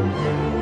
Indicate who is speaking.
Speaker 1: Música